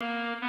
you